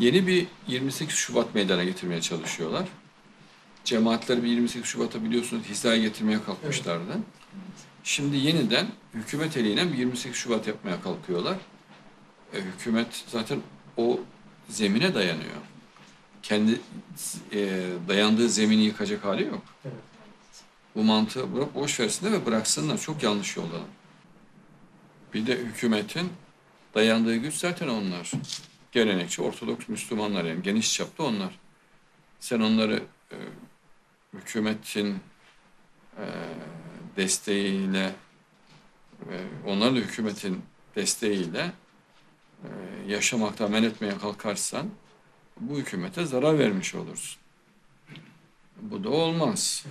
Yeni bir 28 Şubat meydana getirmeye çalışıyorlar. Cemaatleri bir 28 Şubat'a biliyorsunuz hizaya getirmeye kalkmışlardı. Şimdi yeniden hükümet eliyle bir 28 Şubat yapmaya kalkıyorlar. E, hükümet zaten o zemine dayanıyor. Kendi e, dayandığı zemini yıkacak hali yok. Evet. Bu mantığı bırak boş versinler ve bıraksınlar. Çok yanlış yoldalar. Bir de hükümetin dayandığı güç zaten onlar. Gelenekçi Ortodoks Müslümanlar yani geniş çapta onlar. Sen onları e, hükümetin e, desteğiyle ve onlarla hükümetin desteğiyle e, yaşamaktan men etmeye kalkarsan bu hükümete zarar vermiş olursun. Bu da olmaz.